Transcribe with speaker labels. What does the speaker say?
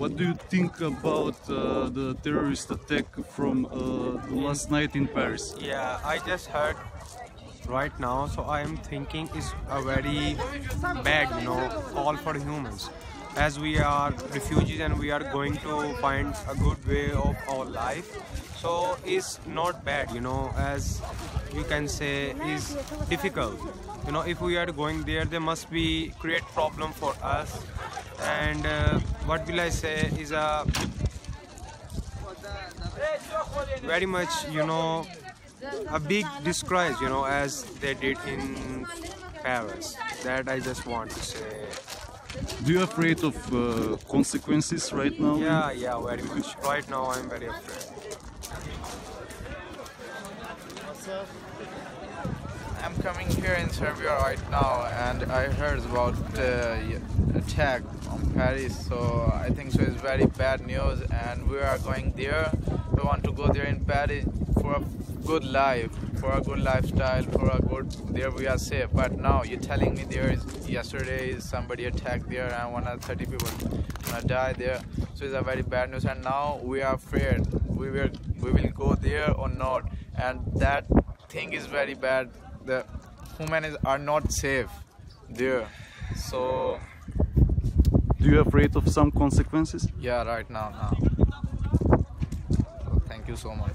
Speaker 1: What do you think about uh, the terrorist attack from uh, last night in Paris?
Speaker 2: Yeah, I just heard right now, so I am thinking it's a very bad, you know, call for humans. As we are refugees and we are going to find a good way of our life, so it's not bad, you know, as you can say, is difficult. You know, if we are going there, there must be create problem for us. And uh, what will I say is a very much, you know, a big disgrace, you know, as they did in Paris. That I just want to say.
Speaker 1: Do you afraid of uh, consequences right now?
Speaker 2: Yeah, yeah, very much. Right now, I'm very afraid.
Speaker 3: I'm coming here in Serbia right now, and I heard about uh, the attack on Paris. So I think so it's very bad news, and we are going there. We want to go there in Paris for a good life, for a good lifestyle, for a good. There we are safe. But now you're telling me there is yesterday is somebody attacked there, and 130 people gonna die there. So it's a very bad news, and now we are afraid. We will we will go there or not, and that thing is very bad the women is, are not safe there. So.
Speaker 1: Do you afraid of some consequences?
Speaker 3: Yeah, right now, now. So, thank you so much.